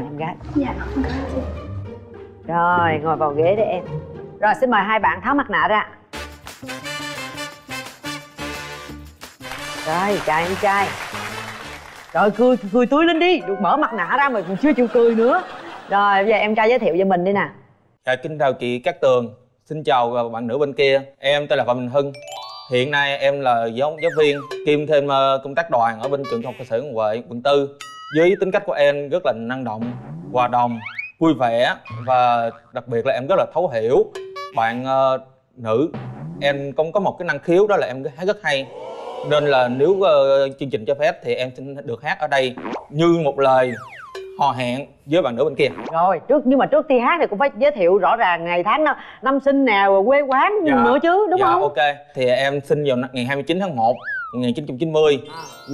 mời em gái. Dạ không có chị. Rồi ngồi vào ghế đi em. Rồi xin mời hai bạn tháo mặt nạ ra. Rồi chào em trai. Rồi cười cười tươi lên đi. Được mở mặt nạ ra mà còn chưa chịu cười nữa. Rồi bây giờ em trai giới thiệu về mình đi nè. Dạ, kính chào chị Cát Tường. Xin chào bạn nữ bên kia. Em tên là Phạm Minh Hưng. Hiện nay em là giáo giáo viên Kiêm thêm ờ, công tác đoàn ở bên trường học cơ sở Nguyễn Huệ, quận tư Với tính cách của em rất là năng động, hòa đồng, vui vẻ Và đặc biệt là em rất là thấu hiểu. Bạn ờ, nữ Em cũng có một cái năng khiếu đó là em hát rất hay. Nên là nếu ờ, chương trình cho phép thì em xin được hát ở đây Như một lời hò hẹn với bạn nữ bên kia. Rồi trước nhưng mà trước khi hát thì cũng phải giới thiệu rõ ràng ngày tháng năm, năm sinh nào quê quán Dạ. nữa chứ đúng dạ, không? ok. Thì em sinh vào ngày 29 tháng 1 1990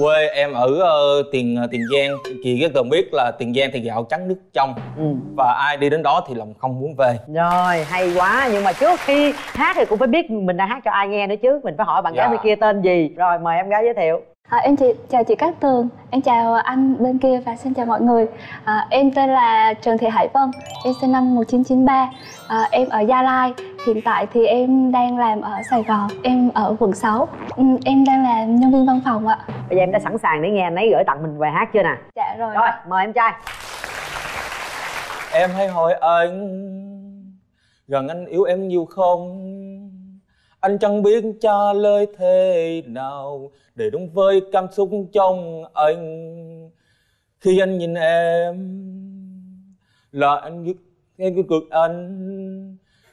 quê em ở ờ, tiền ờ, tiền giang. Chị rất cần biết là tiền giang thì gạo trắng nước trong. Ừ. và ai đi đến đó thì lòng không muốn về. Rồi hay quá. Nhưng mà trước khi hát thì cũng phải biết mình đang hát cho ai nghe nữa chứ. Mình phải hỏi bạn gái Dạ. bên kia tên gì. Rồi mời em gái giới thiệu. À, em chị chào chị Cát Tường. Em chào anh bên kia và xin chào mọi người. À, em tên là Trần Thị Hải Vân. Em sinh năm 1993 à, em ở Gia Lai hiện tại thì em đang làm ở Sài Gòn em ở quận 6 ừ, em đang là nhân viên văn phòng ạ. Bây giờ em đã sẵn sàng để nghe anh ấy gửi tặng mình bài hát chưa nè? Dạ rồi, rồi mời em trai. Em hay hỏi anh rằng anh yêu em nhiều không? Anh chẳng biết trả lời thế nào để đúng với cảm xúc trong anh. Khi anh nhìn em là anh biết em cái cực anh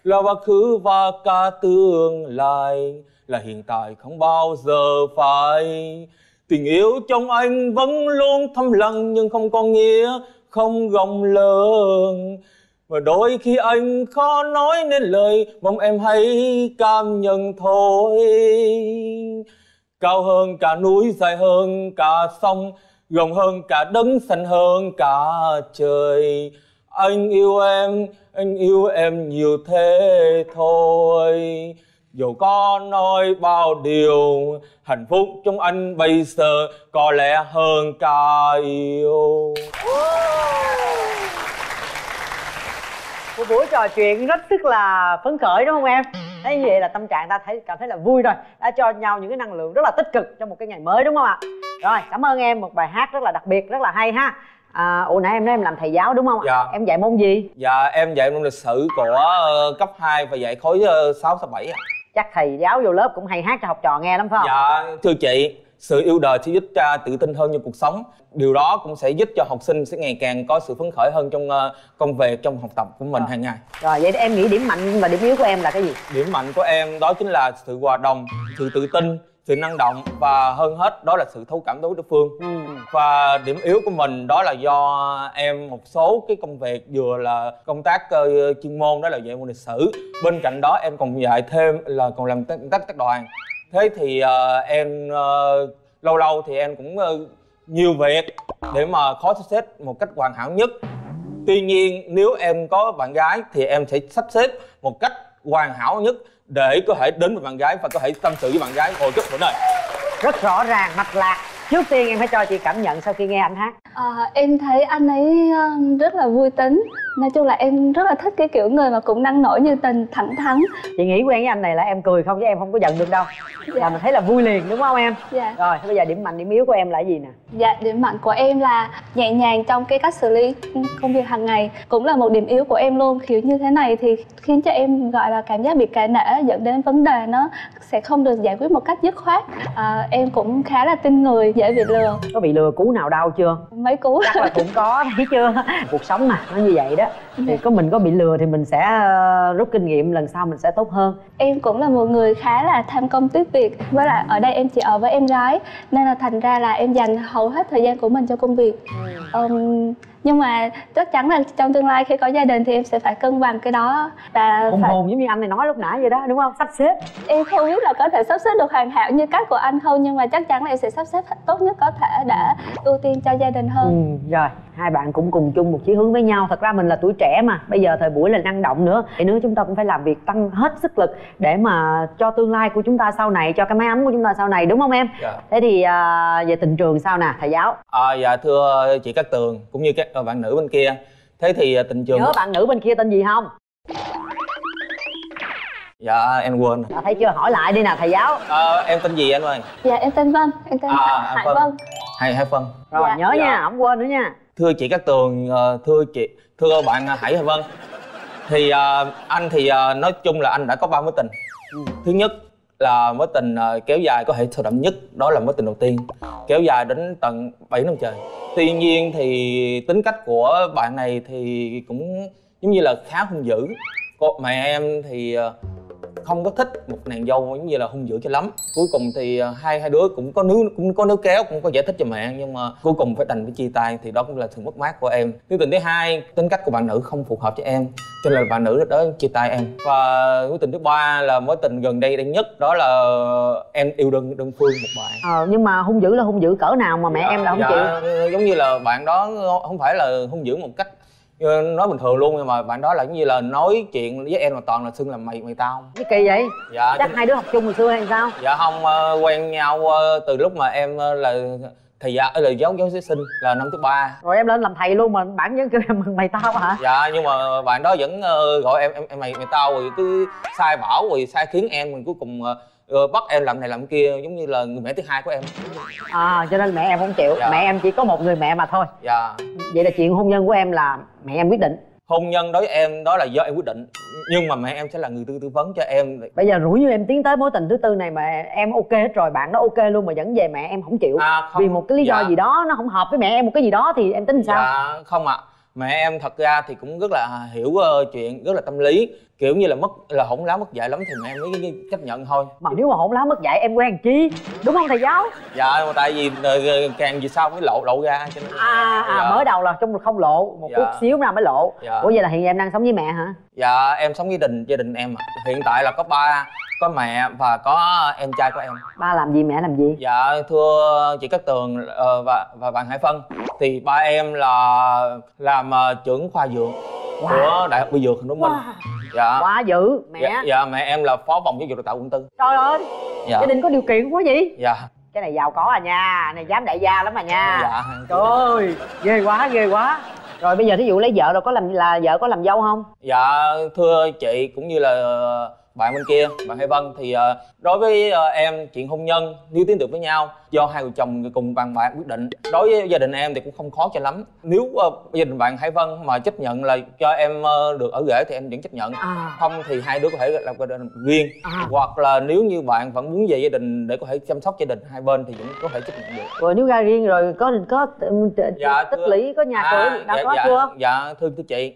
là quá khứ và cả tương lai là hiện tại không bao giờ phải tình yêu trong anh vẫn luôn thầm lặng nhưng không có nghĩa, không rộng lớn. Và đôi khi anh khó nói nên lời, mong em hãy cảm nhận thôi. Cao hơn cả núi, dài hơn cả sông, rộng hơn cả đất xanh hơn cả trời. Anh yêu em anh yêu em nhiều thế thôi. Dù có nói bao điều hạnh phúc trong anh bây giờ có lẽ hơn cả yêu. Một buổi trò chuyện rất sức là phấn khởi, đúng không em? Thấy như vậy là tâm trạng ta thấy, cảm thấy là vui rồi. Đã cho nhau những cái năng lượng rất là tích cực trong một cái ngày mới, đúng không ạ? Rồi, cảm ơn em. Một bài hát rất là đặc biệt, rất là hay ha à, ủa nãy em nói em làm thầy giáo đúng không ạ Dạ. em dạy môn gì Dạ em dạy môn lịch sử của ờ, cấp 2 và dạy khối uh, 6 6 7 ạ. chắc thầy giáo vô lớp cũng hay hát cho học trò nghe lắm phải không Dạ thưa chị, sự yêu đời sẽ giúp cha tự tin hơn trong cuộc sống. Điều đó cũng sẽ giúp cho học sinh sẽ ngày càng có sự phấn khởi hơn trong ờ, công việc, trong học tập của mình hàng ngày. rồi vậy em nghĩ điểm mạnh và điểm yếu của em là cái gì Điểm mạnh của em đó chính là sự hòa đồng, sự tự tin, sự năng động và hơn hết đó là sự thấu cảm đối với đối phương. ừ. và điểm yếu của mình đó là do em một số cái công việc vừa là công tác ờ, chuyên môn đó là dạy môn lịch sử bên cạnh đó em còn dạy thêm là còn làm tác tác, tác đoàn thế thì ờ, em ờ, lâu lâu thì em cũng ờ, nhiều việc để mà khó sắp xếp một cách hoàn hảo nhất tuy nhiên nếu em có bạn gái thì em sẽ sắp xếp một cách hoàn hảo nhất để có thể đến với bạn gái và có thể tâm sự với bạn gái. Ngồi chút bữa này. Rất rõ ràng mạch lạc. Trước tiên em phải cho chị cảm nhận sau khi nghe anh hát. À, em thấy anh ấy ờ, rất là vui tính nói chung là em rất là thích cái kiểu người mà cũng năng nổi như tình thẳng thắn. Chị nghĩ quen với anh này là em cười không chứ em không có giận được đâu. Là mình thấy là vui liền đúng không em? Dạ. Rồi bây giờ điểm mạnh điểm yếu của em là gì nè? Dạ điểm mạnh của em là nhẹ nhàng trong cái cách xử lý công việc hàng ngày cũng là một điểm yếu của em luôn. Kiểu như thế này thì khiến cho em gọi là cảm giác bị cả nể dẫn đến vấn đề nó sẽ không được giải quyết một cách dứt khoát. À, em cũng khá là tin người dễ bị lừa. Có bị lừa cú nào đau chưa? Mấy cú. Chắc là cũng có thấy chưa? Cuộc sống mà nó như vậy đó Yeah. Thì có mình có bị lừa thì mình sẽ ờ, rút kinh nghiệm lần sau mình sẽ tốt hơn. Em cũng là một người khá là tham công tiếc việc với lại ở đây em chỉ ở với em gái nên là thành ra là em dành hầu hết thời gian của mình cho công việc. Ừm, nhưng mà chắc chắn là trong tương lai khi có gia đình thì em sẽ phải cân bằng cái đó và hùng phải, hồn giống như anh này nói lúc nãy vậy đó đúng không? Sắp xếp. Em không biết là có thể sắp xếp được hoàn hảo như cách của anh không nhưng mà chắc chắn là em sẽ sắp xếp tốt nhất có thể để ưu tiên cho gia đình hơn. Ừ, rồi hai bạn cũng cùng chung một chí hướng với nhau. Thật ra mình là tuổi trẻ mà. Bây giờ thời buổi là năng động nữa. Thì nữa chúng ta cũng phải làm việc tăng hết sức lực để mà cho tương lai của chúng ta sau này cho cái máy ấm của chúng ta sau này đúng không em? Dạ. Thế thì à, về tình trường sao nè thầy giáo? À, dạ thưa chị Cát Tường cũng như các bạn nữ bên kia. Thế thì ờ, tình trường nhớ bạn nữ bên kia tên gì không? Dạ em quên. À, thấy chưa? Hỏi lại đi nè thầy giáo. Ờ, em tên gì anh ơi? Dạ em tên Vân em tên À, Hải Vân. Vân. Hai hai phân rồi Dạ. nhớ Dạ. nha không quên nữa nha. Thưa chị Cát Tường ờ, thưa chị thưa bạn Hải Hải Vân thì ờ, anh thì ờ, nói chung là anh đã có ba mối tình. Ừ. thứ nhất là mối tình ờ, kéo dài có thể sâu đậm nhất đó là mối tình đầu tiên kéo dài đến tận 7 năm trời. Tuy nhiên thì tính cách của bạn này thì cũng giống như là khá hung dữ. Cô mẹ em thì ờ, không có thích một nàng dâu giống như là hung dữ cho lắm. Cuối cùng thì ờ, hai hai đứa cũng có níu cũng có níu kéo cũng có giải thích cho mẹ nhưng mà cuối cùng phải đành phải chia tay thì đó cũng là sự mất mát của em. Thứ tình thứ hai tính cách của bạn nữ không phù hợp cho em cho nên là bạn nữ đó chia tay em. Và mối tình thứ ba là mối tình gần đây đây nhất đó là em yêu đơn đơn phương một bạn. Ờ, nhưng mà hung dữ là hung dữ cỡ nào mà mẹ em là không dạ, chịu? giống như là bạn đó không phải là hung dữ một cách nói bình thường luôn nhưng mà bạn đó là giống như là nói chuyện với em là toàn là xưng là mày mày tao. Cái kỳ vậy? Dạ chắc hai đứa học chung hồi xưa hay sao? dạ không ờ, quen nhau ờ, từ lúc mà em ờ, là thầy giáo là giáo giáo sinh là năm thứ ba. Rồi em lên làm thầy luôn mà bản vẫn kêu em mày tao hả? Dạ nhưng mà bạn đó vẫn gọi em em, em mày mày tao rồi cứ sai bảo rồi sai khiến em mình cuối cùng ờ, bắt em làm này làm kia giống như là người mẹ thứ hai của em. À cho nên mẹ em không chịu. Dạ. mẹ em chỉ có một người mẹ mà thôi. Dạ. Vậy là chuyện hôn nhân của em là mẹ em quyết định. Hôn nhân đối với em đó là do em quyết định. Nhưng mà mẹ em sẽ là người tư tư vấn cho em. Bây giờ rủi như em tiến tới mối tình thứ tư này mà em ok hết rồi bạn đó ok luôn mà dẫn về mẹ em không chịu. À, không. Vì một cái lý do dạ. gì đó nó không hợp với mẹ em một cái gì đó thì em tính sao? Dạ không ạ. Mẹ em thật ra thì cũng rất là hiểu ờ, chuyện rất là tâm lý Kiểu như là mất là hỗn láo mất dạy lắm thì em mới chấp nhận thôi. Mà nếu mà hỗn láo mất dạy em quen chi? Đúng không thầy giáo? Dạ mà tại vì ờ, càng về sau mới lộ lộ ra cho nên à, à Dạ. mới đầu là trong không lộ một Dạ. chút xíu nào mới lộ. Dạ. ủa vậy là hiện em đang sống với mẹ hả? Dạ em sống với đình gia đình em ạ. Hiện tại là có ba có mẹ và có em trai của em. Ba làm gì mẹ làm gì? Dạ thưa chị Cát Tường ờ, và và bạn Hải Phân Thì ba em là làm ờ, trưởng khoa dược của Đại học Y Dược Hồ Chí Minh Dạ. Quá dữ mẹ. Dạ, dạ mẹ em là phó phòng giáo dục đào tạo quận tư. Trời ơi dạ. gia đình có điều kiện quá vậy? Dạ. Cái này giàu có à nha này dám đại gia lắm à nha. Dạ. Trời ơi ghê quá ghê quá. Rồi bây giờ thí dụ lấy vợ rồi có làm là vợ có làm dâu không? Dạ thưa chị cũng như là bạn bên kia bạn Hải Vân. Thì ờ, đối với ờ, em chuyện hôn nhân nếu tiến được với nhau do hai vợ chồng cùng bàn bạc quyết định đối với gia đình em thì cũng không khó cho lắm. Nếu ờ, gia đình bạn Hải Vân mà chấp nhận là cho em được ở rể thì em vẫn chấp nhận. À. Không thì hai đứa có thể làm gia đình riêng. À. Hoặc là nếu như bạn vẫn muốn về gia đình để có thể chăm sóc gia đình hai bên thì vẫn có thể chấp nhận được. Rồi nếu ra riêng rồi có có Dạ, tích thưa- lũy có nhà cửa đã dạ, có dạ, chưa? dạ thưa thưa chị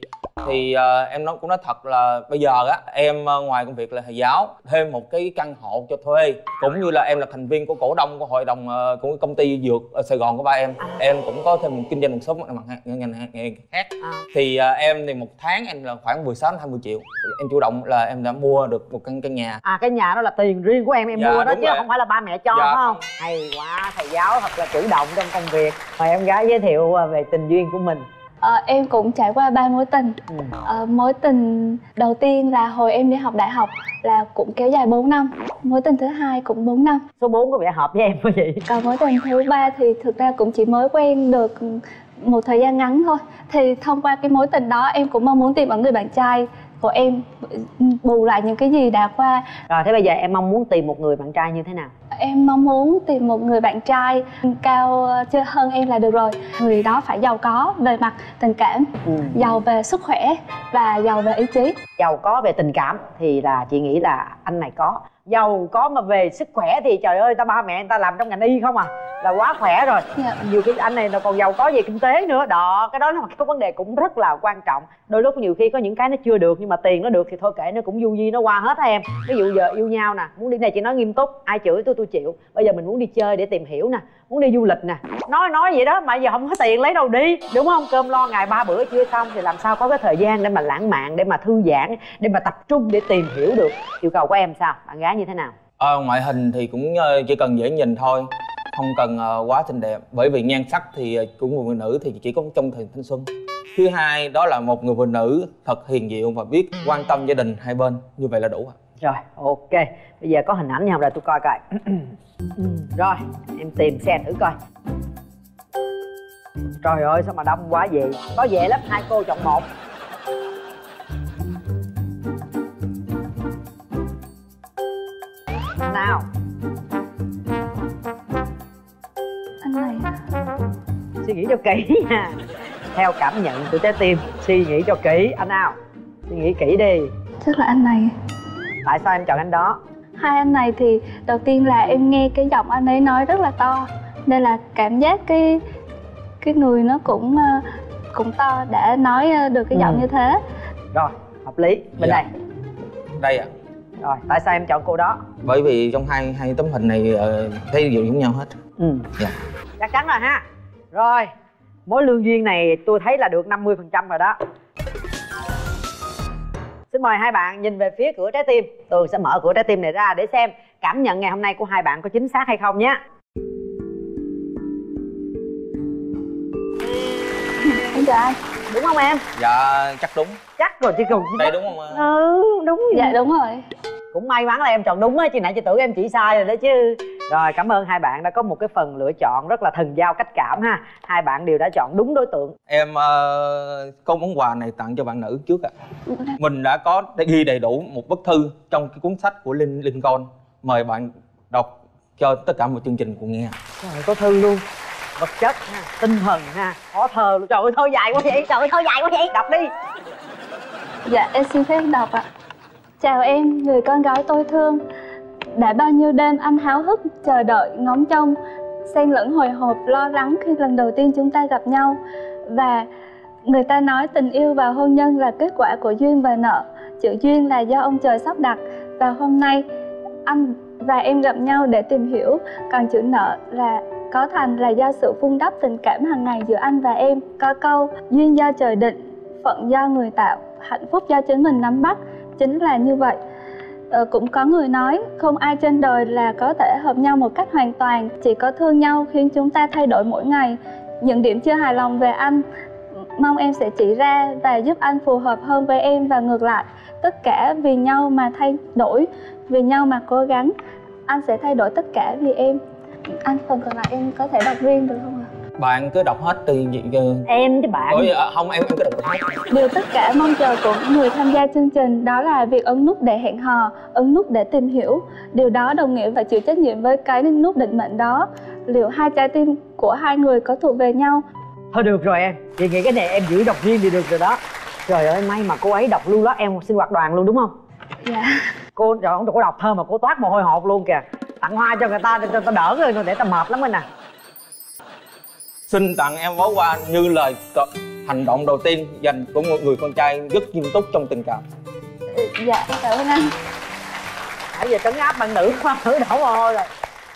thì ờ, em nói cũng nói thật là bây giờ á em ờ, ngoài công việc là thầy giáo thêm một cái căn hộ cho thuê cũng như là em là thành viên của cổ đông của hội đồng ờ, của công ty dược ở Sài Gòn của ba em. Em cũng có thêm một kinh doanh một số mặt ngành nghề khác. À, thì ờ, em thì một tháng em là khoảng 16 đến 20 triệu. Em chủ động là em đã mua được một căn căn nhà. À cái nhà đó là tiền riêng của em em Dạ, mua đó chứ rồi. không phải là ba mẹ cho Dạ. phải không? Hay quá thầy giáo thật là chủ động trong công việc. Mời em gái giới thiệu à, về tình duyên của mình Ờ, em cũng trải qua ba mối tình. Ừ. Ờ, mối tình đầu tiên là hồi em đi học đại học là cũng kéo dài 4 năm. Mối tình thứ hai cũng 4 năm. Số 4 có vẻ hợp với em quá vậy. Còn mối tình thứ ba thì thực ra cũng chỉ mới quen được một thời gian ngắn thôi. Thì thông qua cái mối tình đó em cũng mong muốn tìm ở người bạn trai của em bù lại những cái gì đã qua. Rồi thế bây giờ em mong muốn tìm một người bạn trai như thế nào em mong muốn tìm một người bạn trai cao chưa hơn em là được rồi. Người đó phải giàu có về mặt tình cảm ừ. giàu về sức khỏe và giàu về ý chí. Giàu có về tình cảm thì là chị nghĩ là anh này có giàu có mà về sức khỏe thì trời ơi ta ba mẹ người ta làm trong ngành y không à? Là quá khỏe rồi. Dạ. nhiều khi anh này là còn giàu có về kinh tế nữa. Đó cái đó là một cái vấn đề cũng rất là quan trọng. Đôi lúc nhiều khi có những cái nó chưa được nhưng mà tiền nó được thì thôi kệ nó cũng du di nó qua hết á em. Ví dụ giờ yêu nhau nè muốn đi này chị nói nghiêm túc ai chửi tôi tôi chịu. Bây giờ mình muốn đi chơi để tìm hiểu nè muốn đi du lịch nè. Nói nói vậy đó mà giờ không có tiền lấy đâu đi đúng không? Cơm lo ngày ba bữa chưa xong thì làm sao có cái thời gian để mà lãng mạn để mà thư giãn để mà tập trung để tìm hiểu được yêu cầu của em sao? Bạn gái như thế nào? Ờ, ngoại hình thì cũng ờ, chỉ cần dễ nhìn thôi không cần ờ, quá xinh đẹp. Bởi vì nhan sắc thì ờ, của người phụ nữ thì chỉ có trong thời thanh xuân. Thứ hai đó là một người phụ nữ thật hiền diệu và biết quan tâm gia đình hai bên. Như vậy là đủ ạ rồi ok. Bây giờ có hình ảnh không rồi tôi coi coi. Ừ, rồi em tìm xem thử coi. Trời ơi sao mà đông quá vậy? Có dễ lắm hai cô chọn một. Nào. Anh này suy nghĩ cho kỹ nha. Theo cảm nhận của trái tim suy nghĩ cho kỹ. Anh nào? Suy nghĩ kỹ đi. Chắc là anh này tại sao em chọn anh đó? Hai anh này thì đầu tiên là em nghe cái giọng anh ấy nói rất là to nên là cảm giác cái cái người nó cũng ờ, cũng to để nói ờ, được cái giọng Ừ. như thế. Rồi hợp lý. Bên Dạ. đây đây ạ. Rồi tại sao em chọn cô đó? Bởi vì trong hai hai tấm hình này ờ, thấy đều giống nhau hết. Ừ. Dạ. Chắc chắn rồi ha. Rồi mối lương duyên này tôi thấy là được 50% phần trăm rồi đó xin mời hai bạn nhìn về phía cửa trái tim. Tường sẽ mở cửa trái tim này ra để xem cảm nhận ngày hôm nay của hai bạn có chính xác hay không nhé. Em chào anh. Đúng không em? Dạ chắc đúng. Chắc rồi chứ cùng đây đúng không ạ? ừ đúng. Vậy. dạ đúng rồi. Cũng may mắn là em chọn đúng á chứ nãy chị tưởng em chỉ sai rồi đó chứ rồi cảm ơn hai bạn đã có một cái phần lựa chọn rất là thần giao cách cảm ha. Hai bạn đều đã chọn đúng đối tượng. Em ờ, có món quà này tặng cho bạn nữ trước ạ. Mình đã có ghi đầy đủ một bức thư trong cái cuốn sách của linh lincoln mời bạn đọc cho tất cả một chương trình cùng nghe. Trời có thư luôn. Vật chất ha tinh thần ha có thơ luôn. Trời ơi thơ dài quá vậy. Trời ơi thơ dài quá vậy. Đọc đi. Dạ em xin phép đọc ạ. Chào em, người con gái tôi thương đã bao nhiêu đêm anh háo hức chờ đợi ngóng trông Xen lẫn hồi hộp lo lắng khi lần đầu tiên chúng ta gặp nhau. Và người ta nói tình yêu và hôn nhân là kết quả của duyên và nợ. Chữ duyên là do ông trời sắp đặt. Và hôm nay anh và em gặp nhau để tìm hiểu. Còn chữ nợ là có thành là do sự vun đắp tình cảm hàng ngày giữa anh và em. Có câu duyên do trời định, phận do người tạo hạnh phúc do chính mình nắm bắt. Chính là như vậy. Ờ, cũng có người nói không ai trên đời là có thể hợp nhau một cách hoàn toàn, chỉ có thương nhau khiến chúng ta thay đổi mỗi ngày. Những điểm chưa hài lòng về anh, mong em sẽ chỉ ra và giúp anh phù hợp hơn với em và ngược lại. Tất cả vì nhau mà thay đổi, vì nhau mà cố gắng. Anh sẽ thay đổi tất cả vì em. Anh phần còn lại em có thể đọc riêng được không ạ? Bạn cứ đọc hết từ em chứ bạn Ủa, à, không em em cứ đọc hết Điều tất cả mong chờ của những người tham gia chương trình đó là việc ấn nút để hẹn hò, ấn nút để tìm hiểu. Điều đó đồng nghĩa phải chịu trách nhiệm với cái nút định mệnh đó. Liệu hai trái tim của hai người có thuộc về nhau? thôi được rồi em chị nghĩ cái này em giữ đọc riêng thì được rồi đó trời ơi may mà cô ấy đọc luôn đó em sinh hoạt đoàn luôn đúng không Dạ. cô trời không có đọc thơ mà cô toát mồ hôi hột luôn kìa tặng hoa cho người ta để cho ta đỡ rồi để ta mệt lắm rồi nè xin tặng em bó hoa như lời hành động đầu tiên dành của một người con trai rất nghiêm túc trong tình cảm Dạ, em cảm ơn anh. nãy giờ trấn áp bạn nữ quá nữ đổ mồ hôi rồi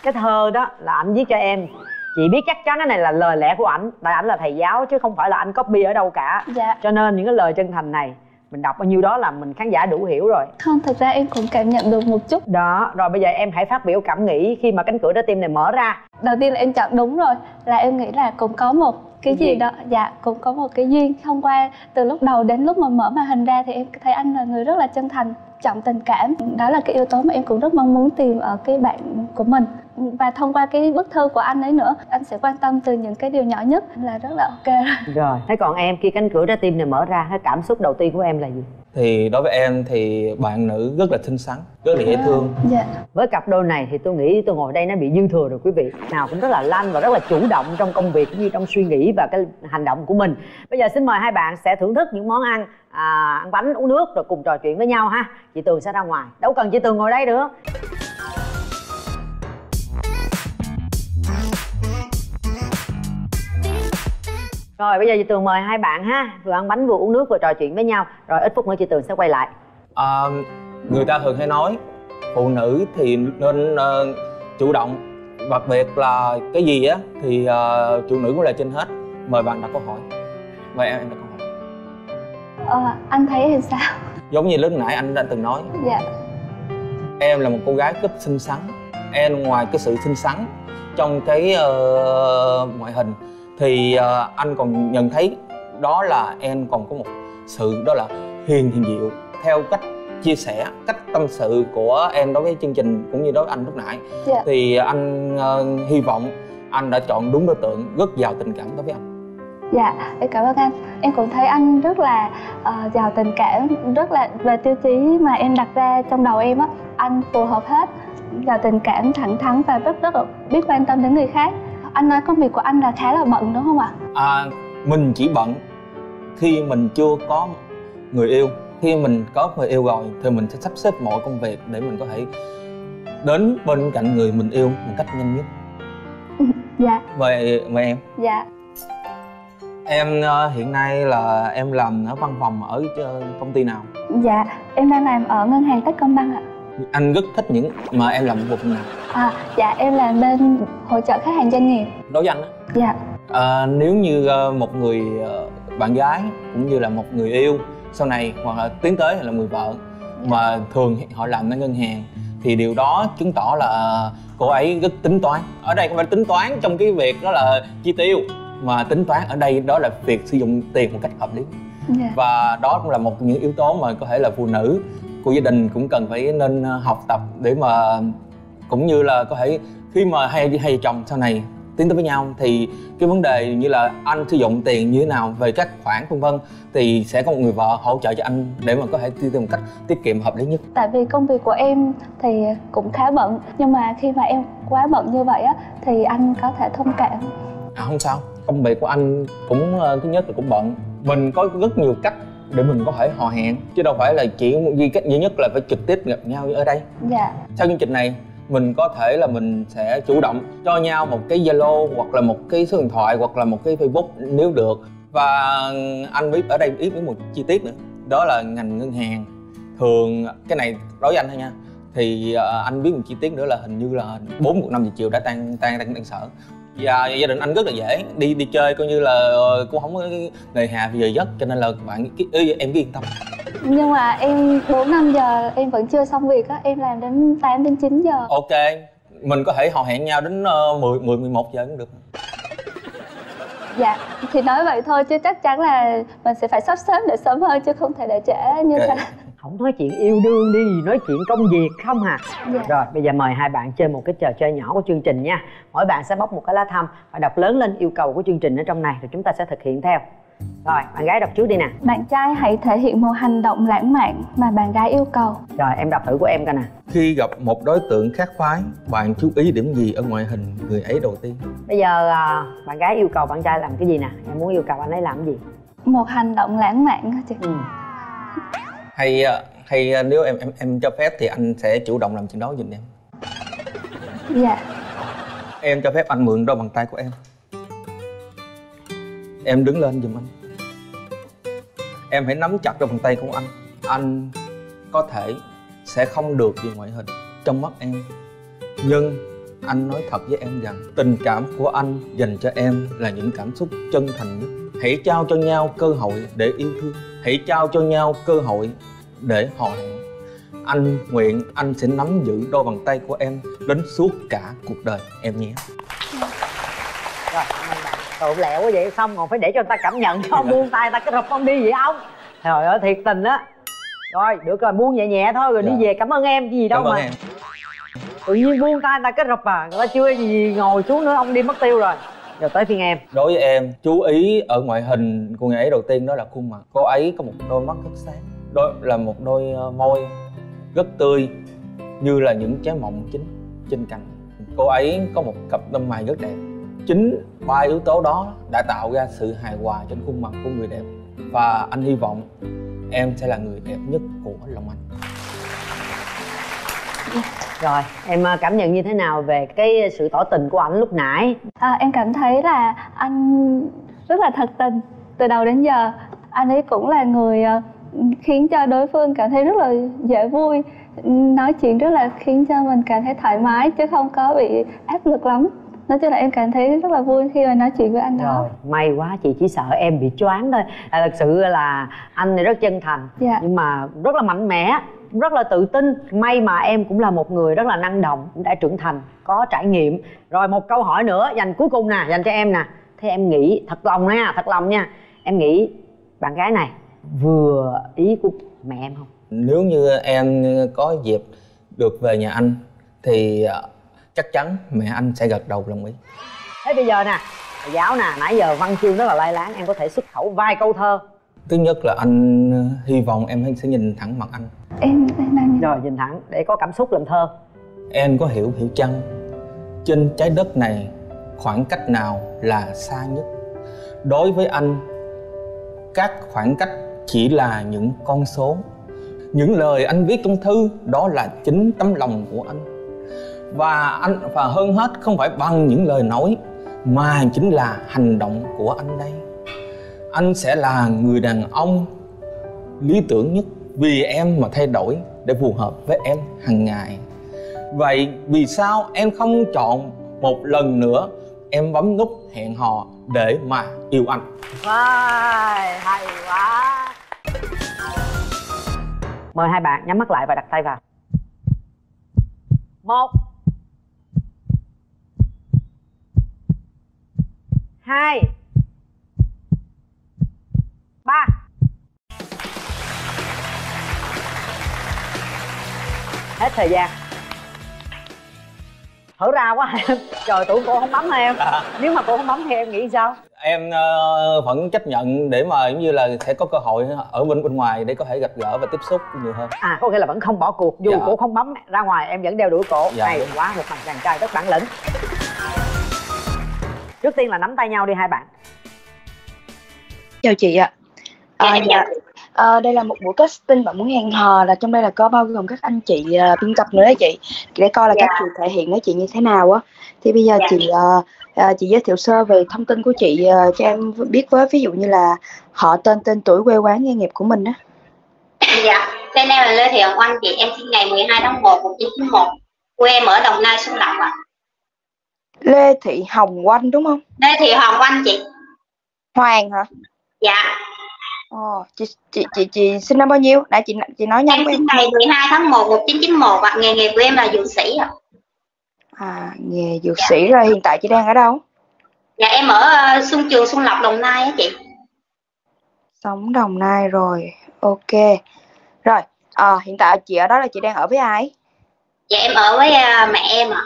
cái thơ đó là anh viết cho em chị biết chắc chắn cái này là lời lẽ của ảnh tại ảnh là thầy giáo chứ không phải là anh copy ở đâu cả Dạ. cho nên những cái lời chân thành này mình đọc bao nhiêu đó là mình khán giả đủ hiểu rồi Không, thật ra em cũng cảm nhận được một chút. đó rồi bây giờ em hãy phát biểu cảm nghĩ khi mà cánh cửa trái tim này mở ra Đầu tiên là em chọn đúng rồi, là em nghĩ là cũng có một cái gì đó, dạ cũng có một cái duyên. Thông qua từ lúc đầu đến lúc mà mở màn hình ra thì em thấy anh là người rất là chân thành, trọng tình cảm. Đó là cái yếu tố mà em cũng rất mong muốn tìm ở cái bạn của mình. Và thông qua cái bức thư của anh ấy nữa, anh sẽ quan tâm từ những cái điều nhỏ nhất là rất là ok rồi. rồi thế còn em khi cánh cửa trái tim này mở ra cái cảm xúc đầu tiên của em là gì thì đối với em thì bạn nữ rất là xinh xắn rất là dễ thương. Dạ. với cặp đôi này thì tôi nghĩ tôi ngồi đây nó bị dư thừa rồi quý vị. Nào cũng rất là lanh và rất là chủ động trong công việc cũng như trong suy nghĩ và cái hành động của mình. Bây giờ xin mời hai bạn sẽ thưởng thức những món ăn à, ăn bánh uống nước rồi cùng trò chuyện với nhau ha. Chị tường sẽ ra ngoài. Đâu cần chị tường ngồi đây nữa rồi bây giờ chị tường mời hai bạn ha. Vừa ăn bánh vừa uống nước vừa trò chuyện với nhau. Rồi ít phút nữa chị tường sẽ quay lại. À, người ta thường hay nói phụ nữ thì nên ờ, chủ động. Đặc biệt là cái gì á thì uh, phụ nữ cũng là trên hết. Mời bạn đặt câu hỏi. Mời em em đặt câu hỏi. Ờ, anh thấy em sao? Giống như lúc nãy anh đã từng nói. Dạ. Em là một cô gái rất xinh xắn. Em ngoài cái sự xinh xắn trong cái uh, ngoại hình thì uh, anh còn nhận thấy đó là em còn có một sự đó là hiền hiền diệu theo cách chia sẻ cách tâm sự của em đối với chương trình cũng như đối với anh lúc nãy. Dạ. thì anh uh, hy vọng anh đã chọn đúng đối tượng rất giàu tình cảm đối với anh. Dạ em cảm ơn anh. Em cũng thấy anh rất là uh, giàu tình cảm rất là về tiêu chí mà em đặt ra trong đầu em á. Anh phù hợp hết giàu tình cảm thẳng thắn và rất rất biết quan tâm đến người khác anh nói công việc của anh là khá là bận đúng không ạ? À, mình chỉ bận khi mình chưa có người yêu. Khi mình có người yêu rồi thì mình sẽ sắp xếp mọi công việc để mình có thể đến bên cạnh người mình yêu một cách nhanh nhất. Dạ. Mời mời em? Dạ. Em uh, hiện nay là em làm ở văn phòng ở uh, công ty nào? Dạ em đang làm ở ngân hàng techcombank ạ anh rất thích những mà em làm vùng nào? À dạ em làm bên hỗ trợ khách hàng doanh nghiệp. Đối với anh á? Dạ. À, nếu như uh, một người uh, bạn gái cũng như là một người yêu sau này hoặc là tiến tới là người vợ mà thường họ làm ở ngân hàng thì điều đó chứng tỏ là cô ấy rất tính toán. Ở đây không phải tính toán trong cái việc đó là chi tiêu mà tính toán ở đây đó là việc sử dụng tiền một cách hợp lý. Yeah. Dạ. và đó cũng là một những yếu tố mà có thể là phụ nữ của gia đình cũng cần phải nên học tập để mà cũng như là có thể khi mà hai hai chồng sau này tiến tới với nhau thì cái vấn đề như là anh sử dụng tiền như thế nào về các khoản vân vân thì sẽ có một người vợ hỗ trợ cho anh để mà có thể tiêu tiền một cách tiết kiệm hợp lý nhất. Tại vì công việc của em thì cũng khá bận nhưng mà khi mà em quá bận như vậy á thì anh có thể thông cảm. À không sao. Công việc của anh cũng ờ, thứ nhất là cũng bận. Mình có rất nhiều cách để mình có thể hò hẹn chứ đâu phải là chỉ duy cách duy nhất là phải trực tiếp gặp nhau ở đây. Dạ. Sau chương trình này mình có thể là mình sẽ chủ động cho nhau một cái zalo hoặc là một cái số điện thoại hoặc là một cái facebook nếu được. Và anh biết ở đây biết một chi tiết nữa đó là ngành ngân hàng. Thường cái này đối với anh thôi nha. Thì uh, anh biết một chi tiết nữa là hình như là bốn một năm giờ chiều đã tan tan tan tan sở và gia đình anh rất là dễ. Đi đi chơi coi như là ờ, cũng không có nghề hà về giấc cho nên là bạn em cứ yên tâm. Nhưng mà em bốn năm giờ em vẫn chưa xong việc á em làm đến 8 đến 9 giờ. Ok mình có thể hò hẹn nhau đến uh, 10 10 11 giờ cũng được. Dạ thì nói vậy thôi chứ chắc chắn là mình sẽ phải sắp xếp để sớm hơn chứ không thể để trễ như okay. thế không nói chuyện yêu đương đi nói chuyện công việc không hả dạ. rồi bây giờ mời hai bạn chơi một cái trò chơi nhỏ của chương trình nha. Mỗi bạn sẽ bóc một cái lá thăm và đọc lớn lên yêu cầu của chương trình ở trong này rồi chúng ta sẽ thực hiện theo. Rồi bạn gái đọc trước đi nè. Bạn trai hãy thể hiện một hành động lãng mạn mà bạn gái yêu cầu. Rồi em đọc thử của em coi nè. Khi gặp một đối tượng khác phái bạn chú ý điểm gì ở ngoại hình người ấy đầu tiên? Bây giờ à, bạn gái yêu cầu bạn trai làm cái gì nè? Em muốn yêu cầu anh ấy làm cái gì? Một hành động lãng mạn hả chị? Ừ hay ờ, hay ờ, nếu em em em cho phép thì anh sẽ chủ động làm chuyện đó giùm em. Dạ. Em cho phép anh mượn đôi bàn tay của em. Em đứng lên giùm anh. Em hãy nắm chặt đôi bàn tay của anh. Anh có thể sẽ không được về ngoại hình trong mắt em. Nhưng anh nói thật với em rằng tình cảm của anh dành cho em là những cảm xúc chân thành nhất hãy trao cho nhau cơ hội để yêu thương. Hãy trao cho nhau cơ hội để hò hẹn. Anh nguyện anh sẽ nắm giữ đôi bàn tay của em đến suốt cả cuộc đời em nhé. Rồi tụi lẹo quá vậy. Xong còn phải để cho người ta cảm nhận cho dạ. buông tay ta. Cái rụp con đi vậy không trời ơi thiệt tình á. Rồi được rồi buông nhẹ nhẹ thôi rồi dạ. đi về. Cảm ơn em gì đâu cảm mà. tự nhiên buông tay ta cái rụp à người ta chưa gì ngồi xuống nữa ông đi mất tiêu rồi rồi tới phiên em. Đối với em, chú ý ở ngoại hình của người ấy đầu tiên đó là khuôn mặt. Cô ấy có một đôi mắt rất sáng, đôi, là một đôi ờ, môi rất tươi, như là những trái mọng chín trên cành. Cô ấy có một cặp lông mày rất đẹp. Chính ba yếu tố đó đã tạo ra sự hài hòa trên khuôn mặt của người đẹp. Và anh hy vọng em sẽ là người đẹp nhất của lòng anh rồi em ờ, cảm nhận như thế nào về cái sự tỏ tình của anh lúc nãy? À, em cảm thấy là anh rất là thật tình từ đầu đến giờ. Anh ấy cũng là người ờ, khiến cho đối phương cảm thấy rất là dễ vui. Nói chuyện rất là khiến cho mình cảm thấy thoải mái chứ không có bị áp lực lắm. Nói chung là em cảm thấy rất là vui khi mà nói chuyện với anh đó. Rồi may quá chị chỉ sợ em bị choáng thôi. À, thật sự là anh này rất chân thành Dạ. nhưng mà rất là mạnh mẽ rất là tự tin. May mà em cũng là một người rất là năng động cũng đã trưởng thành có trải nghiệm. Rồi một câu hỏi nữa dành cuối cùng nè dành cho em nè. Thế em nghĩ thật lòng nha thật lòng nha em nghĩ bạn gái này vừa ý của mẹ em không? Nếu như em có dịp được về nhà anh thì ờ, chắc chắn mẹ anh sẽ gật đầu đồng ý. Thế bây giờ nè giáo nè nãy giờ văn chương rất là lai láng em có thể xuất khẩu vài câu thơ thứ nhất là anh ờ, hy vọng em sẽ nhìn thẳng mặt anh. Em em đang rồi nhìn thẳng để có cảm xúc làm thơ. Em có hiểu hiểu chăng? Trên trái đất này khoảng cách nào là xa nhất? Đối với anh các khoảng cách chỉ là những con số. Những lời anh viết trong thư đó là chính tấm lòng của anh. Và anh và hơn hết không phải bằng những lời nói mà chính là hành động của anh đây anh sẽ là người đàn ông lý tưởng nhất vì em mà thay đổi để phù hợp với em hàng ngày. Vậy vì sao em không chọn một lần nữa? Em bấm nút hẹn hò để mà yêu anh. Wow, hay quá. Mời hai bạn nhắm mắt lại và đặt tay vào. Một. Hai. Ba. Hết thời gian. Thở ra quá. Em Trời tưởng cô không bấm em? Nếu mà cô không bấm thì em nghĩ sao? Em ờ, vẫn chấp nhận để mà giống như là sẽ có cơ hội ở bên bên ngoài để có thể gặp gỡ và tiếp xúc nhiều hơn. À có nghĩa là vẫn không bỏ cuộc. Dù Dạ. cổ không bấm ra ngoài em vẫn đeo đuổi cổ. Dạ, hay đúng. quá một thằng chàng trai rất bản lĩnh. Trước tiên là nắm tay nhau đi hai bạn. Chào chị ạ. À, Dạ, dạ. À, đây là một buổi casting bạn muốn hẹn hò là trong đây là có bao gồm các anh chị à, biên tập nữa đấy chị để coi là Dạ. các chị thể hiện nói chuyện như thế nào á. Thì bây giờ Dạ. chị à, à, chị giới thiệu sơ về thông tin của chị à, cho em biết với ví dụ như là họ tên tên tuổi quê quán nghề nghiệp của mình á. Dạ, tên em là Lê Thị Hồng Oanh, chị em sinh ngày 12 tháng 1 1991. Quê em ở Đồng Nai, Xuân Lộc ạ. Lê Thị Hồng Oanh đúng không? Lê Thị Hồng Oanh chị. Hoàng hả? Dạ, Ồ, chị chị chị chị sinh năm bao nhiêu? Nãy chị chị nói nhanh em sinh ngày 12 tháng 1 1991 ạ. Nghề nghiệp của em là dược sĩ ạ. À, nghề dược sĩ rồi hiện tại chị đang ở đâu? Dạ, em ở ờ, Xuân Trường, Xuân Lộc, Đồng Nai á chị. Sống Đồng Nai rồi. Ok. Rồi, à, hiện tại chị ở đó là chị đang ở với ai? Dạ, em ở với ờ, mẹ em ạ.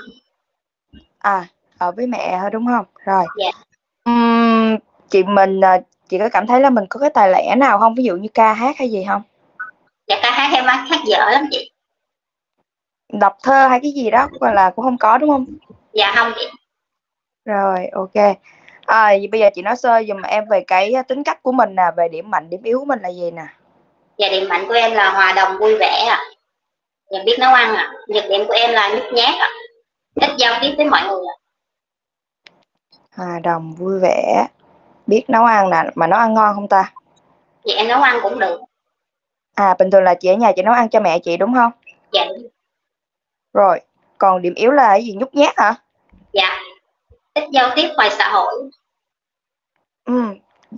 À, ở với mẹ thôi đúng không? Rồi. Dạ. Ừm, chị mình à, chị có cảm thấy là mình có cái tài lẻ nào không? Ví dụ như ca hát hay gì không? Dạ, ca hát em hát dở lắm chị. Đọc thơ hay cái gì đó gọi là cũng không có đúng không? Dạ không chị. Rồi, ok. À, vậy bây giờ chị nói sơ giùm em về cái tính cách của mình nè, về điểm mạnh, điểm yếu của mình là gì nè? Dạ, điểm mạnh của em là hòa đồng vui vẻ ạ. Dạ, biết nấu ăn ạ. Nhược điểm của em là nhút nhát ạ. Ít giao tiếp với mọi người ạ. Hòa đồng, vui vẻ, biết nấu ăn nè, mà nấu ăn ngon không ta? Dạ, em nấu ăn cũng được. À, bình thường là chị ở nhà chị nấu ăn cho mẹ chị đúng không? Dạ, Rồi, còn điểm yếu là cái gì nhút nhát hả? dạ. Ít giao tiếp ngoài xã hội. Ừ,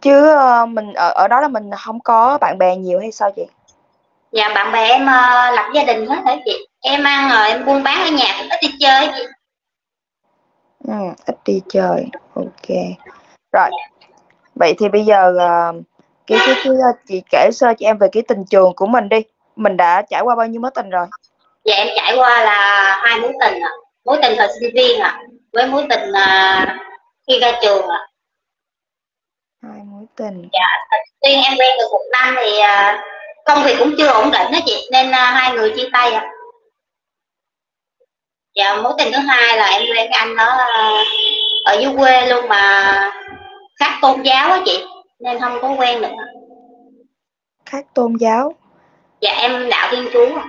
chứ ờ, mình ở ở đó là mình không có bạn bè nhiều hay sao chị? Dạ bạn bè em ờ, lập gia đình hết hả chị? Em ăn rồi em buôn bán ở nhà cũng ít đi chơi chị. Ừ, ít đi chơi. Ok. Rồi. Vậy thì bây giờ ờ, cái cái, cái ờ, chị kể sơ cho em về cái tình trường của mình đi. Mình đã trải qua bao nhiêu mối tình rồi? Dạ em trải qua là hai mối tình ạ. Mối tình thời sinh viên ạ. Với mối tình ờ, khi ra trường ạ. Hai mối tình. Tuy em quen được một năm thì công việc cũng chưa ổn định đó chị. Nên hai người chia tay ạ. Dạ mối tình thứ hai là em quen cái anh đó ở dưới quê luôn mà khác tôn giáo á chị. Nên không có quen được. Khác tôn giáo. Dạ em đạo Thiên Chúa.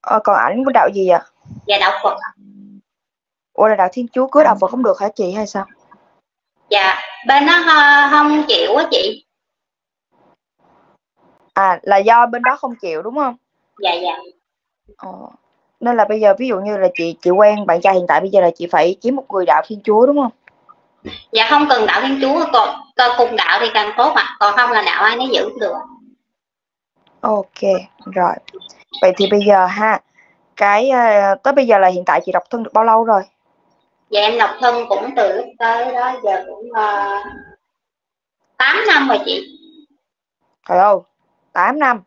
Ờ, còn ảnh của đạo gì ạ? Dạ đạo Phật. Ủa là đạo Thiên Chúa cưới đạo Phật không được hả chị hay sao? dạ bên nó ho- không chịu á chị à là do bên đó không chịu đúng không dạ dạ ờ. nên là bây giờ ví dụ như là chị chị quen bạn trai hiện tại bây giờ là chị phải kiếm một người đạo thiên chúa đúng không dạ không cần đạo thiên chúa còn còn cùng đạo thì càng tốt ạ. Còn không là đạo ai nấy giữ được. Ok rồi. Vậy thì bây giờ ha cái ờ, tới bây giờ là hiện tại chị độc thân được bao lâu rồi? Dạ em độc thân cũng từ lúc tới đó giờ cũng uh, 8 năm rồi chị. Trời ơi 8 năm.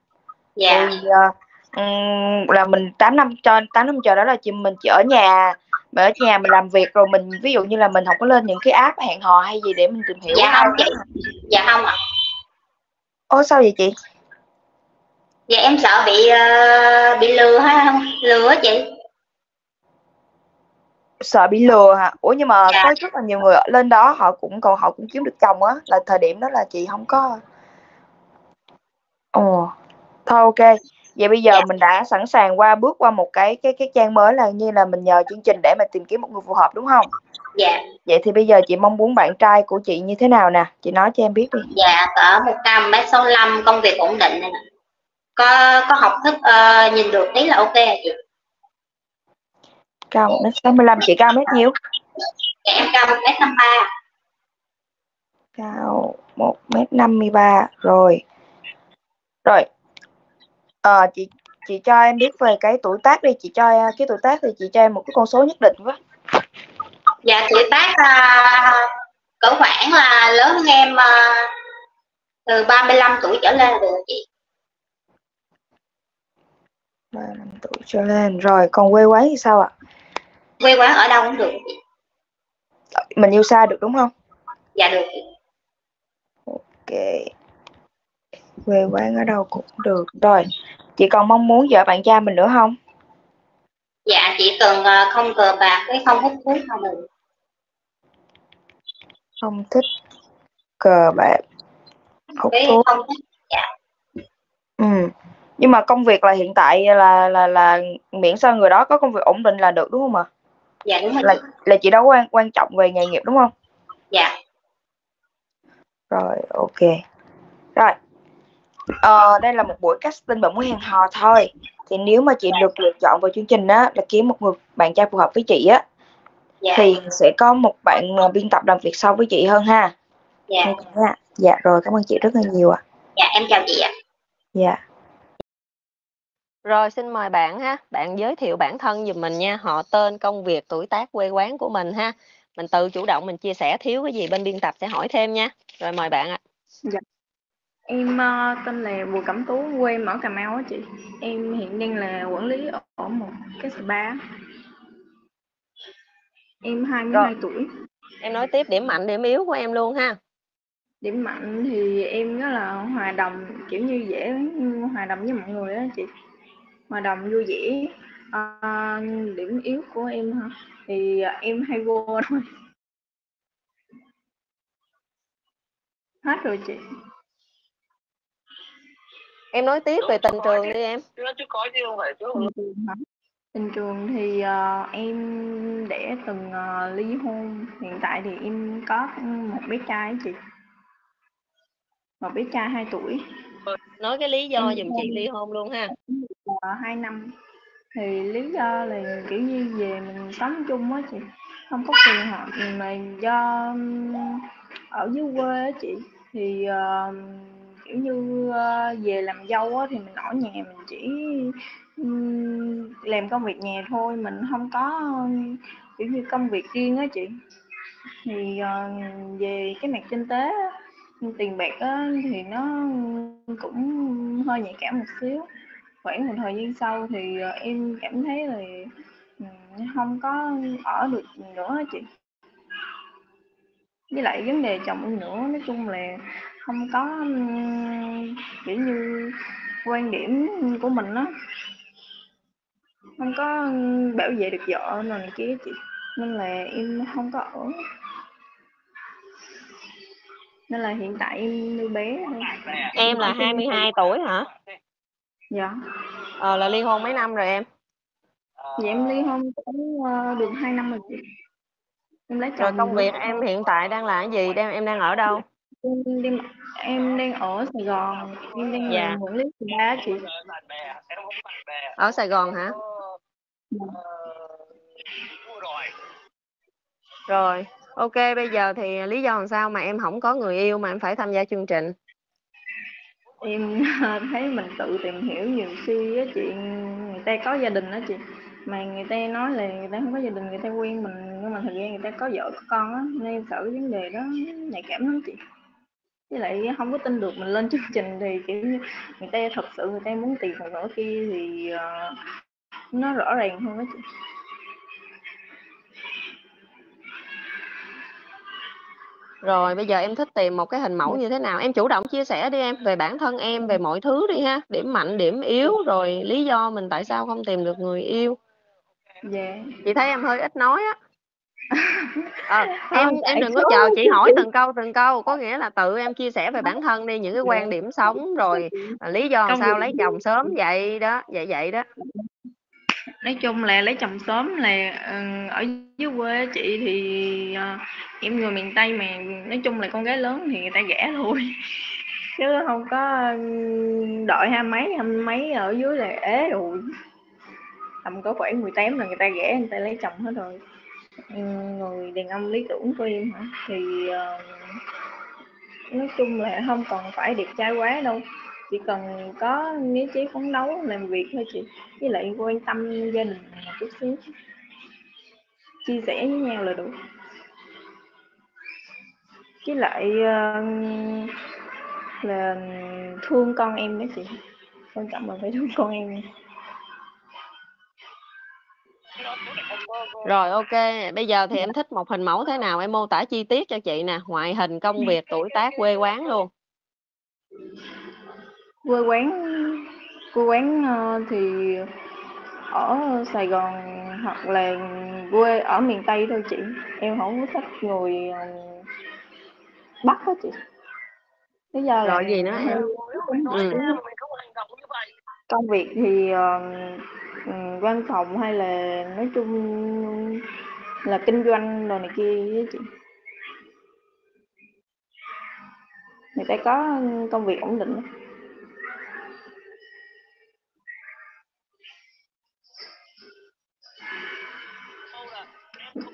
Dạ. Thì ờ, ừm, là mình 8 năm cho 8 năm chờ đó là chị mình chỉ ở nhà mình ở nhà mình làm việc rồi mình ví dụ như là mình không có lên những cái app hẹn hò hay gì để mình tìm hiểu dạ không chị dạ không ạ. Ồ sao vậy chị? Dạ em sợ bị ờ, bị lừa hay không? Lừa chị. Sợ bị lừa hả? Ủa nhưng mà Dạ. có rất là nhiều người lên đó họ cũng còn họ cũng kiếm được chồng á. Là thời điểm đó là chị không có. Ồ thôi ok vậy bây giờ Dạ. mình đã sẵn sàng qua bước qua một cái cái cái trang mới là như là mình nhờ chương trình để mà tìm kiếm một người phù hợp đúng không? Dạ. Vậy thì bây giờ chị mong muốn bạn trai của chị như thế nào nè? Chị nói cho em biết đi. Dạ cỡ một trăm mét sáu công việc ổn định này nè. Có có học thức ờ, nhìn được tí là ok à chị? Cao một mét sáu mươi lăm chị cao mét nhiêu? Dạ, em cao một mét năm ba. Cao một mét năm mươi ba rồi. Rồi ờ chị chị cho em biết về cái tuổi tác đi. Chị cho cái tuổi tác thì chị cho em một cái con số nhất định với. Dạ tuổi tác à, cỡ khoảng là lớn hơn em à, từ 35 tuổi trở lên được chị. Ba năm tuổi trở lên. Rồi còn quê quán thì sao ạ? Quê quán ở đâu cũng được chị. Mình yêu xa được đúng không? Dạ được ok quê quán ở đâu cũng được. Rồi chị còn mong muốn vợ bạn trai mình nữa không? Dạ chỉ cần à, không cờ bạc với không hút thuốc không được không thích cờ bạc hút với thuốc. không thích ừ nhưng mà công việc là hiện tại là là là miễn sao người đó có công việc ổn định là được đúng không ạ? Dạ đúng rồi. Là chị. là chị đâu quan quan trọng về nghề nghiệp đúng không? Dạ. Rồi ok. Rồi ờ, đây là một buổi casting bởi muốn hẹn hò thôi. Thì nếu mà chị được lựa chọn vào chương trình á là kiếm một người bạn trai phù hợp với chị á dạ. thì sẽ có một bạn ờ, biên tập làm việc sau với chị hơn ha. Dạ. Dạ rồi cảm ơn chị rất là nhiều ạ. Dạ em chào chị ạ. Dạ. Rồi xin mời bạn ha, bạn giới thiệu bản thân giùm mình nha, họ tên, công việc, tuổi tác, quê quán của mình ha. Mình tự chủ động mình chia sẻ thiếu cái gì bên biên tập sẽ hỏi thêm nha. Rồi mời bạn ạ. Em ờ, tên là Bùi Cẩm Tú, quê em ở Cà Mau á chị. Em hiện đang là quản lý ở, ở một cái spa. Em 22 tuổi. Em nói tiếp điểm mạnh, điểm yếu của em luôn ha. Điểm mạnh thì em rất là hòa đồng, kiểu như dễ hòa đồng với mọi người á chị. Hòa đồng vui vẻ. Ờ, điểm yếu của em hả? Thì em hay vô thôi. Hết rồi chị. Em nói tiếp về tình trường đi em. Tình trường hả? Tình trường thì ờ, em để từng ờ, ly hôn. Hiện tại thì em có một bé trai chị. Một bé trai 2 tuổi, Nói cái lý do Em giùm chị ly hôn luôn ha. uh, 2 năm. Thì lý do là kiểu như về mình sống chung á chị, không có phù hợp mà do ở dưới quê á chị thì ờ, kiểu như ờ, về làm dâu á thì mình ở nhà mình chỉ làm công việc nhà thôi, mình không có ừm, kiểu như công việc riêng á chị. Thì ờ, về cái mặt kinh tế á, tiền bạc á, thì nó cũng hơi nhạy cảm một xíu khoảng một thời gian sau thì ờ, em cảm thấy là không có ở được nữa á chị với lại vấn đề chồng em nữa nói chung là không có kiểu như quan điểm của mình á không có bảo vệ được vợ này kia chị nên là em không có ở nên là hiện tại em nuôi bé thôi Em là 22 tuổi hả? dạ Ờ là ly hôn mấy năm rồi em? dạ em ly hôn cũng ờ, được 2 năm rồi chị em lấy Rồi chồng công được việc em hiện tại đang là cái gì? Đang em đang ở đâu? Em đi em đang ở Sài Gòn. Em đang Dạ. làm quản lý thứ ba chị. Ở Sài Gòn hả? Rồi ok bây giờ thì lý do làm sao mà em không có người yêu mà em phải tham gia chương trình? Em thấy mình tự tìm hiểu nhiều khi á chị. Người ta có gia đình đó chị. Mà người ta nói là người ta không có gia đình người ta quen mình. Nhưng mà thời gian người ta có vợ có con á. Nên em sợ cái vấn đề đó nhạy cảm lắm chị với lại không có tin được mình lên chương trình thì kiểu như người ta thật sự người ta muốn tìm một nửa kia thì ờ, nó rõ ràng hơn đó chị rồi bây giờ em thích tìm một cái hình mẫu như thế nào? Em chủ động chia sẻ đi em về bản thân em về mọi thứ đi ha. Điểm mạnh điểm yếu rồi lý do mình tại sao không tìm được người yêu. Dạ. Chị thấy em hơi ít nói á Ờ, em em đừng có chờ chị hỏi từng câu từng câu. Có nghĩa là tự em chia sẻ về bản thân đi những cái quan điểm sống rồi à, lý do làm Công sao việc lấy chồng sớm vậy đó vậy vậy đó. Nói chung là lấy chồng sớm là ờ, ở dưới quê chị thì ờ, em người miền Tây mà nói chung là con gái lớn thì người ta gả thôi. Chứ không có đợi hai mấy hai mấy ở dưới là ế rồi. Tầm có khoảng 18 là người ta gả người ta lấy chồng hết rồi người đàn ông lý tưởng của em hả? Thì uh, nói chung là không cần phải đẹp trai quá đâu. Chỉ cần có ý chí phấn đấu làm việc thôi chị. Với lại quan tâm gia đình một chút xíu. Chia sẻ với nhau là đủ với lại uh, là thương con em đó chị. Quan trọng là phải thương con em rồi ok. Bây giờ thì em thích một hình mẫu thế nào? Em mô tả chi tiết cho chị nè. Ngoại hình công việc tuổi tác quê quán luôn. Quê quán quê quán ờ, thì ở Sài Gòn hoặc là quê ở miền Tây thôi chị. Em không có thích người ờ, Bắc đó chị. Lý do là rồi gì nữa? Em ừ. công việc thì ờ, văn phòng hay là nói chung là kinh doanh đồ này kia với chị. Người ta có công việc ổn định. Đó.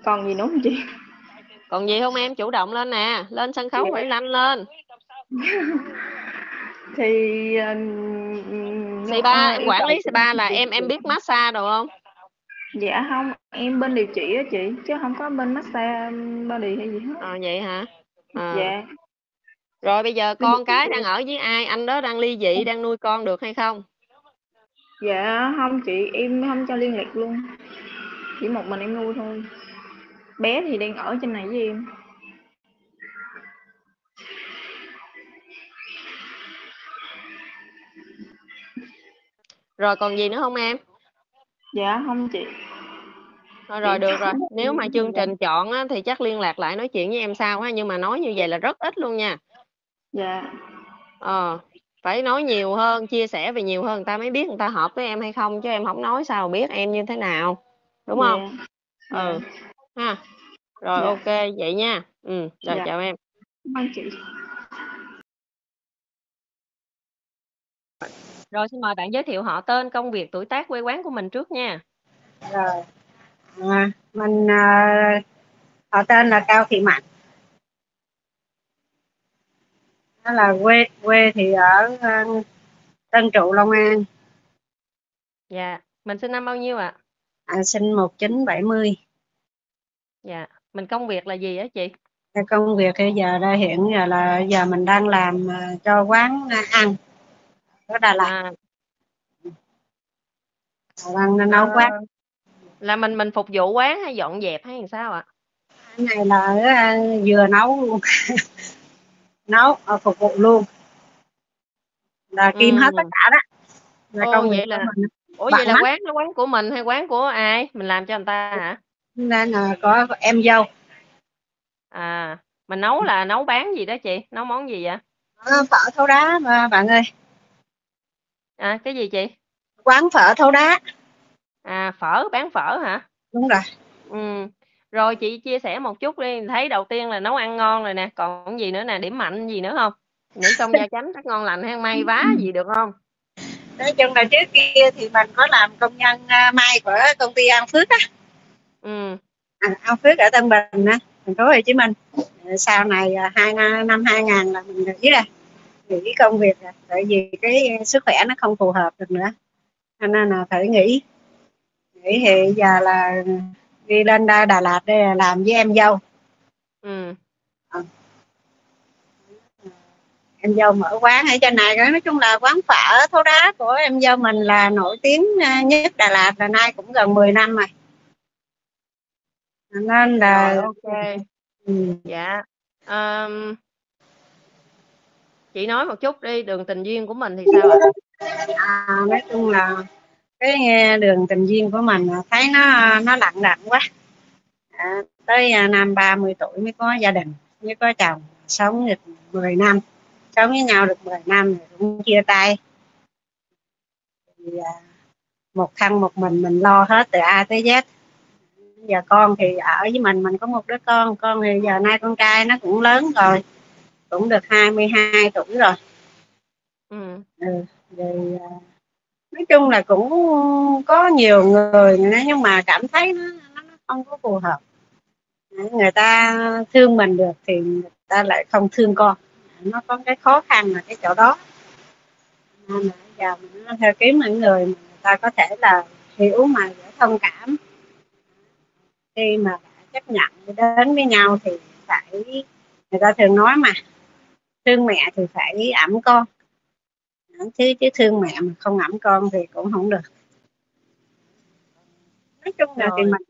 còn gì nữa không chị? Còn gì không em? Chủ động lên nè. Lên sân khấu quẩy lanh lên. Thì ờ, spa ờ, quản lý spa là em em biết massage đồ không? Dạ không em bên điều trị á chị chứ không có bên massage body hay gì hết. Ờ vậy hả? Ờ. dạ. Rồi bây giờ con cái đang ở với ai? Anh đó đang ly dị đang nuôi con được hay không? Dạ không chị em không cho liên lạc luôn. Chỉ một mình em nuôi thôi. Bé thì đang ở trên này với em rồi còn gì nữa không em? Dạ không chị. Thôi rồi được rồi. nếu mà chương trình chọn á, thì chắc liên lạc lại nói chuyện với em sau ha. Nhưng mà nói như vậy là rất ít luôn nha. Dạ. Ờ phải nói nhiều hơn chia sẻ về nhiều hơn người ta mới biết người ta hợp với em hay không chứ em không nói sao biết em như thế nào. Đúng không? Dạ. Ừ ha. Rồi Dạ. ok vậy nha. Ừ rồi Dạ. chào em. Cảm ơn chị rồi xin mời bạn giới thiệu họ tên công việc tuổi tác quê quán của mình trước nha. Rồi. À, mình à, họ tên là Cao Thị Mạnh. Đó là quê quê thì ở à, Tân Trụ Long An. Dạ. Mình sinh năm bao nhiêu ạ? À, sinh 1970 dạ. Mình công việc là gì á chị? Cái công việc bây giờ đây hiện giờ là giờ mình đang làm à, cho quán à, ăn ở Đà Lạt à, nấu quán ờ, là mình mình phục vụ quán hay dọn dẹp hay làm sao ạ? Cái này là à, vừa nấu luôn. Nấu à, phục vụ luôn. Là kim hết tất Ừ. cả đó. Là Ồ, công vậy là- mình. Ủa vậy là quán là quán của mình hay quán của ai? Mình làm cho người ta hả? Nên là có em dâu. À mình nấu là nấu bán gì đó chị? Nấu món gì vậy? Ờ, phở thấu đá mà bạn ơi à cái gì chị? Quán phở thấu đá. À phở bán phở hả? Đúng rồi. Ừ. Rồi chị chia sẻ một chút đi. Thấy đầu tiên là nấu ăn ngon rồi nè. Còn gì nữa nè? Điểm mạnh gì nữa không? Nữ công gia chánh chắc ngon lành hay may vá gì được không? Nói chung là trước kia thì mình có làm công nhân à, may của công ty An Phước á. Ừ. À, An Phước ở Tân Bình á thành phố Hồ Chí Minh. Ờ, sau này à, hai năm năm 2000 là mình nghỉ ra nghỉ công việc rồi tại vì cái sức khỏe nó không phù hợp được nữa. Cho nên là phải nghỉ. Nghỉ thì giờ là đi lên Đà, Đà Lạt để làm với em dâu. Ừ. Em dâu mở quán ở trên này nói chung là quán phở thố đá của em dâu mình là nổi tiếng à, nhất Đà Lạt là nay cũng gần 10 năm rồi. Nên là rồi ok. Ừ, dạ. Ờm, chị nói một chút đi đường tình duyên của mình thì sao ạ? À, nói chung là cái nghe đường tình duyên của mình thấy nó nó lặng lặng quá. À, tới à, năm 30 tuổi mới có gia đình mới có chồng sống được 10 năm. Sống với nhau được 10 năm rồi cũng chia tay. Thì, à, một thân một mình mình lo hết từ A tới Z. Giờ con thì ở với mình mình có một đứa con con thì giờ nay con trai nó cũng lớn rồi cũng được 22 tuổi rồi. Ừ. Ừ, rồi à, nói chung là cũng có nhiều người nhưng mà cảm thấy nó, nó không có phù hợp. Người ta thương mình được thì người ta lại không thương con. Nó có cái khó khăn là cái chỗ đó. Nên là giờ mình nó theo kiếm những người mà người ta có thể là hiểu mà dễ thông cảm. Khi mà đã chấp nhận đến với nhau thì phải người ta thường nói mà thương mẹ thì phải ẵm con. Chứ chứ thương mẹ mà không ẵm con thì cũng không được. Nói chung là thì mình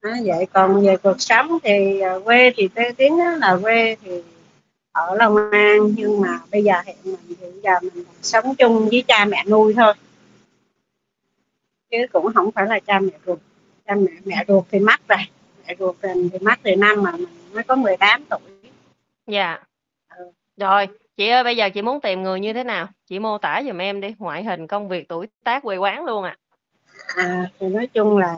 à, vậy còn về cuộc sống thì à, quê thì tê tiếng là quê thì ở Long An nhưng mà bây giờ hiện mình thì bây giờ mình sống chung với cha mẹ nuôi thôi. Chứ cũng không phải là cha mẹ ruột. Cha mẹ mẹ ruột thì mất rồi mẹ ruột mình thì mất từ năm mà mình mới có 18 tuổi dạ. Ừ. rồi chị ơi bây giờ chị muốn tìm người như thế nào? Chị mô tả giùm em đi ngoại hình công việc tuổi tác quê quán luôn ạ. À thì nói chung là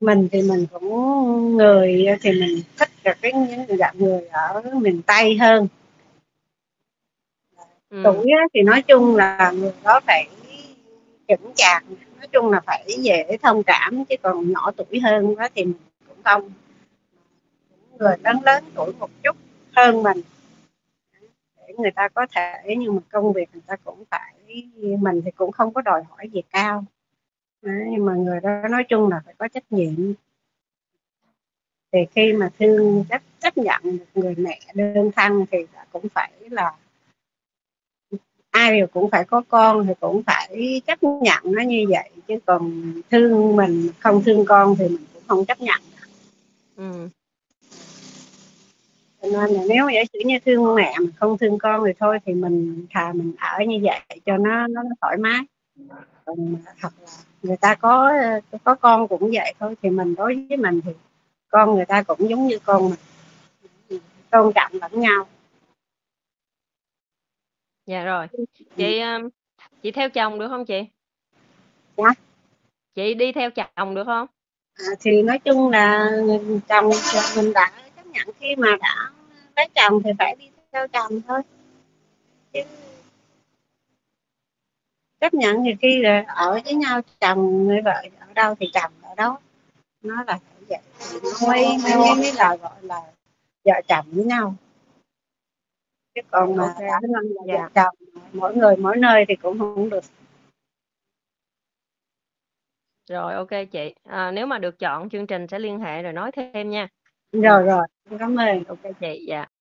mình thì mình cũng người thì mình thích được cái những dạng người ở miền Tây hơn. Ừ. tuổi á, thì nói chung là người đó phải chững chạc nói chung là phải dễ thông cảm chứ còn nhỏ tuổi hơn đó thì mình cũng không người lớn lớn tuổi một chút hơn mình. Để người ta có thể nhưng mà công việc người ta cũng phải mình thì cũng không có đòi hỏi gì cao. Đấy, nhưng mà người đó nói chung là phải có trách nhiệm. Thì khi mà thương chấp chấp nhận một người mẹ đơn thân thì cũng phải là ai đều cũng phải có con thì cũng phải chấp nhận nó như vậy. Chứ còn thương mình không thương con thì mình cũng không chấp nhận. Ừ cho nên là nếu giả sử như thương mẹ mà không thương con thì thôi thì mình thà mình ở như vậy cho nó nó, thoải mái. Còn thật là người ta có có con cũng vậy thôi thì mình đối với mình thì con người ta cũng giống như con mình. Tôn trọng lẫn nhau. Dạ rồi. Chị um, chị theo chồng được không chị? Dạ. chị đi theo chồng được không? À, thì nói chung là chồng mình đã chấp nhận khi mà đã lấy chồng thì phải đi theo chồng thôi. Chứ chấp nhận thì khi là ở với nhau chồng người vợ ở đâu thì chồng ở đó. Nó là vậy. Mới mới mới, là gọi là vợ chồng với nhau. Chứ còn mà Ok. đã là vợ Dạ. chồng mỗi người mỗi nơi thì cũng không được. Rồi ok chị. À, nếu mà được chọn chương trình sẽ liên hệ rồi nói thêm nha rồi rồi. Cảm ơn. Ok. Chị dạ. dạ.